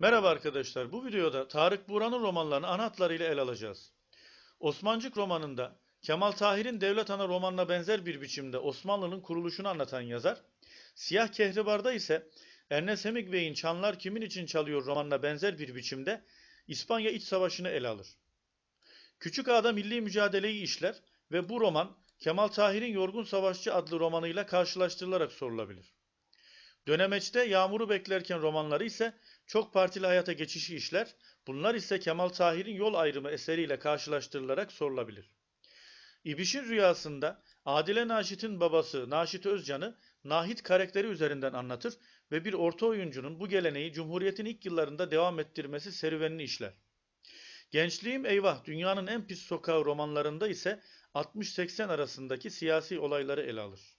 Merhaba arkadaşlar. Bu videoda Tarık Buğra'nın romanlarını ana hatlarıyla ele alacağız. Osmancık romanında Kemal Tahir'in Devlet Ana romanına benzer bir biçimde Osmanlı'nın kuruluşunu anlatan yazar, Siyah Kehribar'da ise Ernest Hemingway'in Çanlar Kimin İçin Çalıyor romanına benzer bir biçimde İspanya İç Savaşı'nı ele alır. Küçük Ağa'da milli mücadeleyi işler ve bu roman Kemal Tahir'in Yorgun Savaşçı adlı romanıyla karşılaştırılarak sorulabilir. Dönemeçte Yağmur'u beklerken romanları ise çok partili hayata geçişi işler. Bunlar ise Kemal Tahir'in Yol Ayrımı eseriyle karşılaştırılarak sorulabilir. İbiş'in rüyasında Adile Naşit'in babası Naşit Özcan'ı Nahit karakteri üzerinden anlatır ve bir orta oyuncunun bu geleneği Cumhuriyet'in ilk yıllarında devam ettirmesi serüvenini işler. Gençliğim Eyvah Dünyanın En Pis Sokağı romanlarında ise 60-80 arasındaki siyasi olayları ele alır.